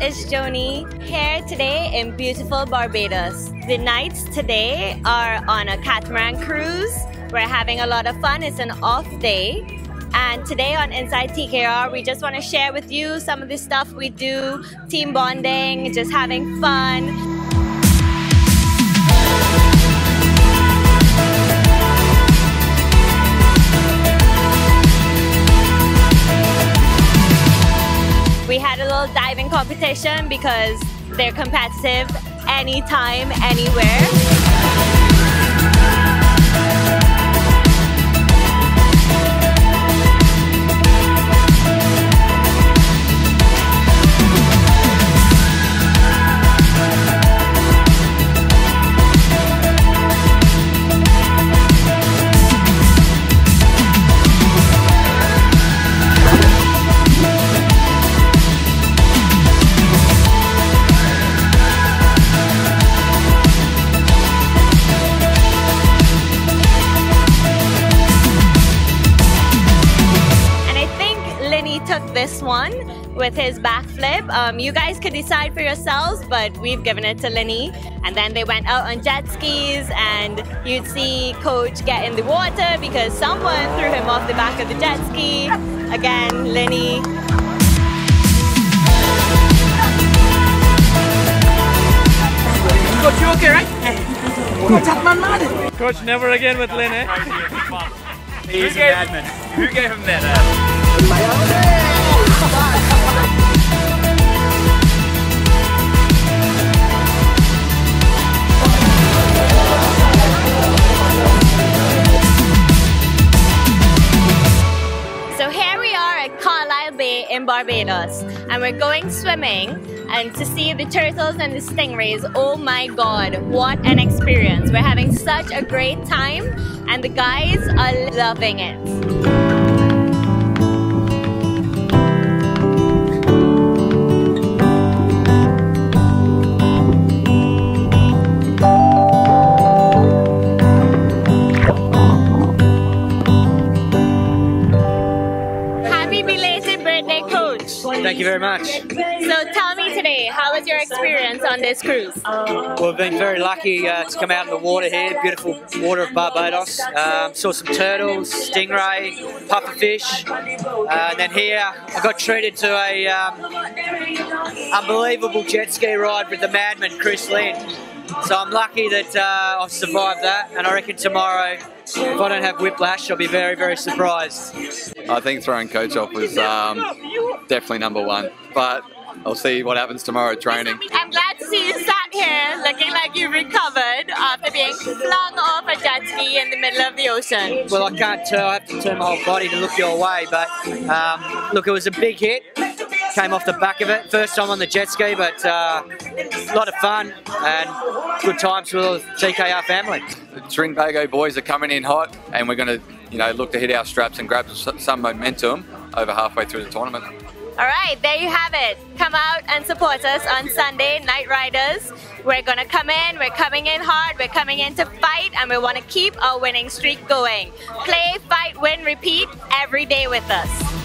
it's Joni here today in beautiful Barbados. The Knights today are on a catamaran cruise. We're having a lot of fun. It's an off day. And today on Inside TKR, we just want to share with you some of the stuff we do, team bonding, just having fun. We had a little diving competition because they're competitive anytime, anywhere. took this one with his backflip. Um, you guys could decide for yourselves, but we've given it to Lenny. And then they went out on jet skis, and you'd see Coach get in the water because someone threw him off the back of the jet ski. Again, Lenny Coach, you okay, right? Coach, that man. Coach, never again with Lenny. He's a admin. Who gave him that? Uh, In Barbados, and we're going swimming and to see the turtles and the stingrays. Oh my god, what an experience! We're having such a great time, and the guys are loving it. You very much. So tell me today, how was your experience on this cruise? Well, we've been very lucky uh, to come out in the water here, beautiful water of Barbados. Um, saw some turtles, stingray, pufferfish. Uh, and then here, I got treated to a um, unbelievable jet ski ride with the madman Chris Lynn. So I'm lucky that uh, I've survived that, and I reckon tomorrow, if I don't have whiplash, I'll be very, very surprised. I think throwing coach off was um, definitely number one, but I'll see what happens tomorrow at training. I'm glad to see you sat here looking like you recovered after being flung off a jet ski in the middle of the ocean. Well, I can't tell. I have to turn my whole body to look your way. But um, look, it was a big hit. Came off the back of it. First time on the jet ski, but uh, a lot of fun and good times with the TKR family. The Trinbago boys are coming in hot, and we're going to, you know, look to hit our straps and grab some momentum over halfway through the tournament. All right, there you have it. Come out and support us on Sunday, Knight Riders. We're gonna come in, we're coming in hard, we're coming in to fight, and we wanna keep our winning streak going. Play, fight, win, repeat every day with us.